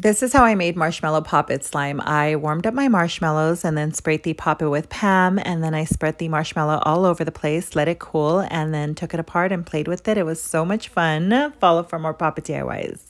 This is how I made marshmallow pop-it slime. I warmed up my marshmallows and then sprayed the pop-it with Pam and then I spread the marshmallow all over the place, let it cool, and then took it apart and played with it. It was so much fun. Follow for more pop-it DIYs.